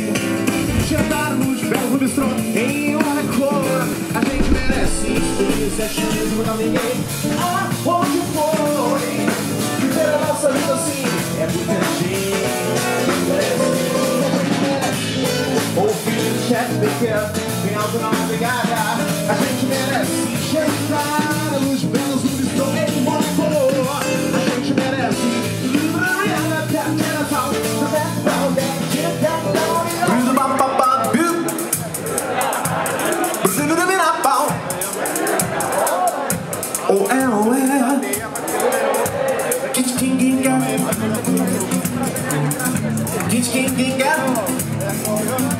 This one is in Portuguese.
merece Jantar nos belos bistrô em hora cor A gente merece Isso é chance não ninguém Aonde foi? Viver a nossa vida assim É porque a gente merece Ouvir o chefe pequeno Bem alto na madrugada A gente merece. Jantar Send them in our bow. Oh, and oh, and. Gitch king ginga. Gitch king ginga.